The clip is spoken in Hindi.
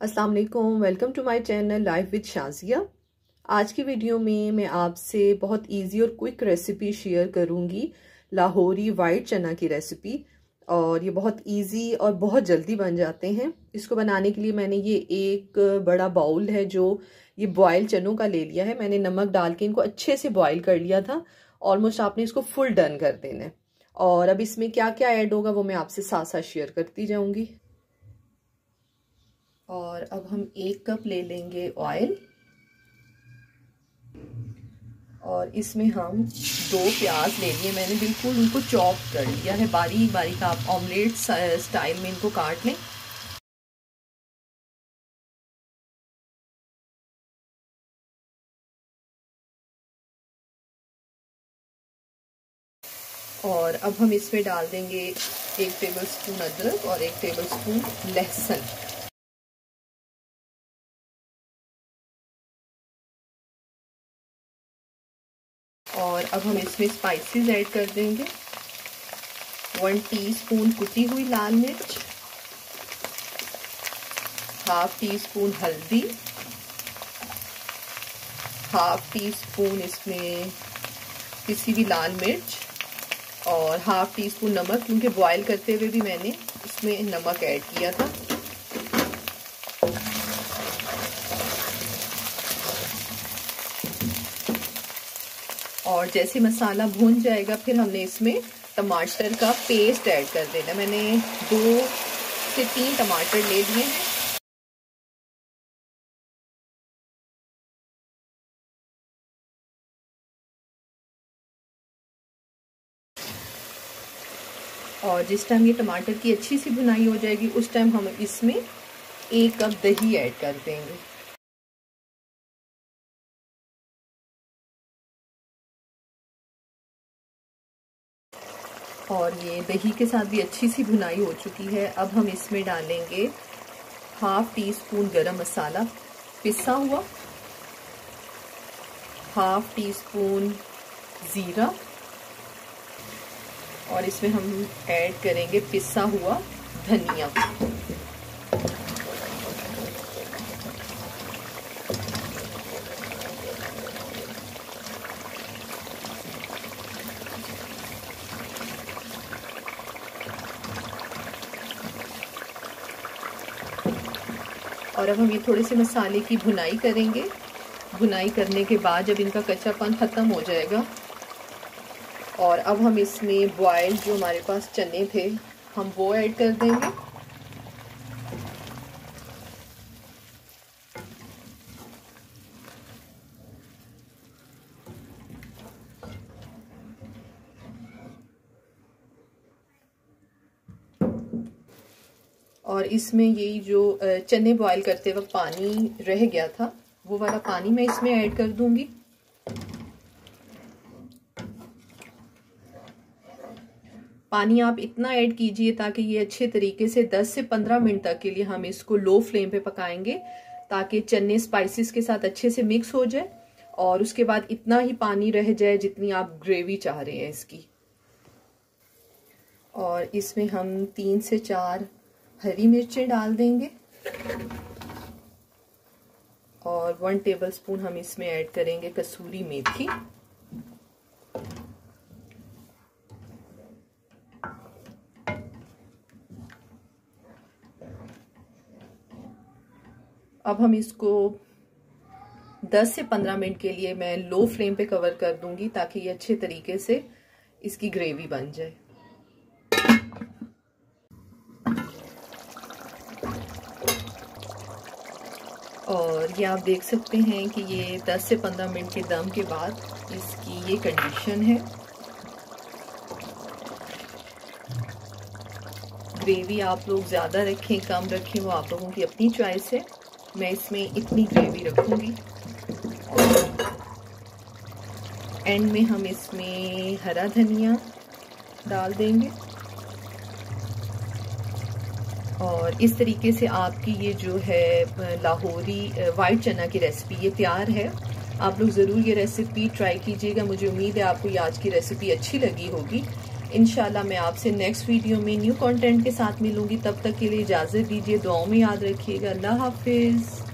अस्सलाम वालेकुम to my channel life with Shazia आज की वीडियो में मैं आपसे बहुत इजी और क्विक रेसिपी शेयर करूँगी, लाहौरी वाइट चना की रेसिपी और ये बहुत इजी और बहुत जल्दी बन जाते हैं। इसको बनाने के लिए मैंने ये एक बड़ा बाउल है जो ये बॉयल चनों का ले लिया है। मैंने नमक डाल के इनको अच्छे से बॉयल कर लिया था। ऑलमोस्ट आपने इसको फुल डन कर देना है। और अब इसमें क्या क्या ऐड होगा वो मैं आपसे साथ साथ शेयर करती जाऊँगी। और अब हम एक कप ले लेंगे ऑयल और इसमें हम दो प्याज ले लिए। मैंने बिल्कुल उनको चॉप कर लिया है। बारीक बारीक आप ऑमलेट स्टाइल में इनको काट लें। और अब हम इसमें डाल देंगे एक टेबल स्पून अदरक और एक टेबल स्पून लहसुन। और अब हम इसमें स्पाइसेस ऐड कर देंगे। वन टीस्पून कुटी हुई लाल मिर्च हाफ़ टी स्पून हल्दी हाफ़ टी स्पून इसमें किसी भी लाल मिर्च और हाफ़ टी स्पून नमक, क्योंकि बॉईल करते हुए भी मैंने इसमें नमक ऐड किया था। और जैसे मसाला भून जाएगा, फिर हमने इसमें टमाटर का पेस्ट ऐड कर देना। मैंने दो से तीन टमाटर ले लिए हैं। और जिस टाइम ये टमाटर की अच्छी सी भुनाई हो जाएगी, उस टाइम हम इसमें एक कप दही ऐड कर देंगे। और ये दही के साथ भी अच्छी सी भुनाई हो चुकी है। अब हम इसमें डालेंगे हाफ़ टी स्पून गरम मसाला। पिसा हुआ हाफ़ टी स्पून ज़ीरा। और इसमें हम ऐड करेंगे पिसा हुआ धनिया। और अब हम ये थोड़े से मसाले की भुनाई करेंगे। भुनाई करने के बाद जब इनका कच्चापन ख़त्म हो जाएगा, और अब हम इसमें बॉयल जो हमारे पास चने थे, हम वो ऐड कर देंगे। और इसमें यही जो चने बॉईल करते वक्त पानी रह गया था, वो वाला पानी मैं इसमें ऐड कर दूँगी। पानी आप इतना ऐड कीजिए ताकि ये अच्छे तरीके से 10 से 15 मिनट तक के लिए हम इसको लो फ्लेम पे पकाएँगे, ताकि चने स्पाइसेस के साथ अच्छे से मिक्स हो जाए और उसके बाद इतना ही पानी रह जाए जितनी आप ग्रेवी चाह रहे हैं इसकी। और इसमें हम तीन से चार हरी मिर्चें डाल देंगे। और वन टेबल स्पून हम इसमें ऐड करेंगे कसूरी मेथी। अब हम इसको 10 से 15 मिनट के लिए मैं लो फ्लेम पे कवर कर दूँगी ताकि ये अच्छे तरीके से इसकी ग्रेवी बन जाए। और ये आप देख सकते हैं कि ये 10 से 15 मिनट के दम के बाद इसकी ये कंडीशन है। ग्रेवी आप लोग ज़्यादा रखें, कम रखें, वो आप लोगों की अपनी चॉइस है। मैं इसमें इतनी ग्रेवी रखूँगी। एंड में हम इसमें हरा धनिया डाल देंगे। और इस तरीके से आपकी ये जो है लाहौरी वाइट चना की रेसिपी ये तैयार है। आप लोग ज़रूर ये रेसिपी ट्राई कीजिएगा। मुझे उम्मीद है आपको ये आज की रेसिपी अच्छी लगी होगी। इन मैं आपसे नेक्स्ट वीडियो में न्यू कंटेंट के साथ मिलूँगी। तब तक के लिए इजाज़त दीजिए, दुआओं में याद रखिएगा। अल्लाह हाफिज़।